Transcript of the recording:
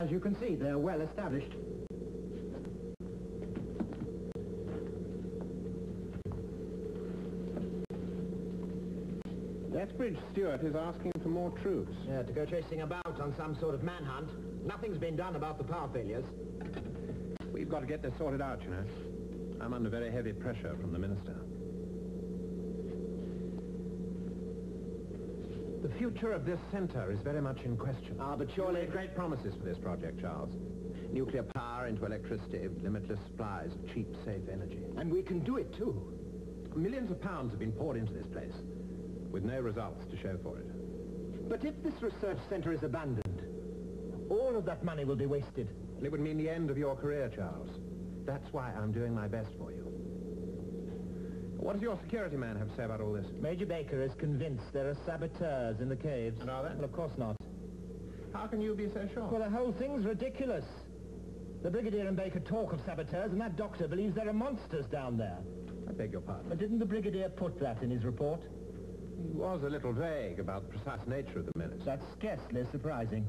As you can see, they're well established. Lethbridge Stewart is asking for more troops. Yeah, to go chasing about on some sort of manhunt. Nothing's been done about the power failures. We've got to get this sorted out, you know. I'm under very heavy pressure from the minister. The future of this centre is very much in question. Ah, but You surely... made great promises for this project, Charles. Nuclear power into electricity, limitless supplies of cheap, safe energy. And we can do it, too. Millions of pounds have been poured into this place, with no results to show for it. But if this research centre is abandoned, all of that money will be wasted. It would mean the end of your career, Charles. That's why I'm doing my best for you. What does your security man have to say about all this? Major Baker is convinced there are saboteurs in the caves. And are there? Well, of course not. How can you be so sure? Well, the whole thing's ridiculous. The Brigadier and Baker talk of saboteurs, and that doctor believes there are monsters down there. I beg your pardon. But didn't the Brigadier put that in his report? He was a little vague about the precise nature of the menace. That's scarcely surprising.